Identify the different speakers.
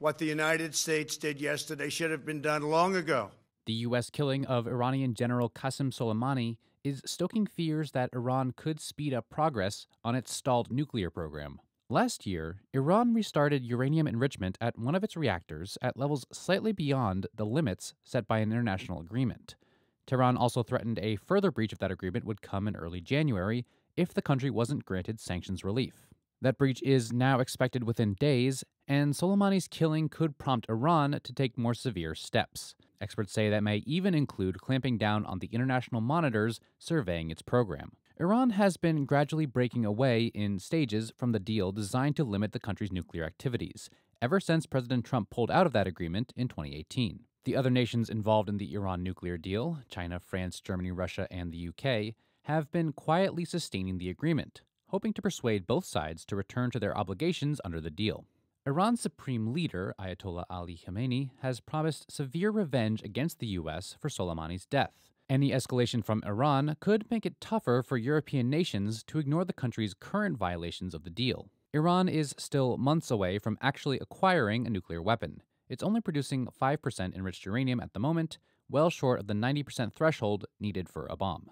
Speaker 1: What the United States did yesterday should have been done long ago.
Speaker 2: The U.S. killing of Iranian General Qasem Soleimani is stoking fears that Iran could speed up progress on its stalled nuclear program. Last year, Iran restarted uranium enrichment at one of its reactors at levels slightly beyond the limits set by an international agreement. Tehran also threatened a further breach of that agreement would come in early January if the country wasn't granted sanctions relief. That breach is now expected within days, and Soleimani's killing could prompt Iran to take more severe steps. Experts say that may even include clamping down on the international monitors surveying its program. Iran has been gradually breaking away in stages from the deal designed to limit the country's nuclear activities, ever since President Trump pulled out of that agreement in 2018. The other nations involved in the Iran nuclear deal China, France, Germany, Russia, and the UK have been quietly sustaining the agreement, hoping to persuade both sides to return to their obligations under the deal. Iran's supreme leader, Ayatollah Ali Khamenei, has promised severe revenge against the U.S. for Soleimani's death. Any escalation from Iran could make it tougher for European nations to ignore the country's current violations of the deal. Iran is still months away from actually acquiring a nuclear weapon. It's only producing 5% enriched uranium at the moment, well short of the 90% threshold needed for a bomb.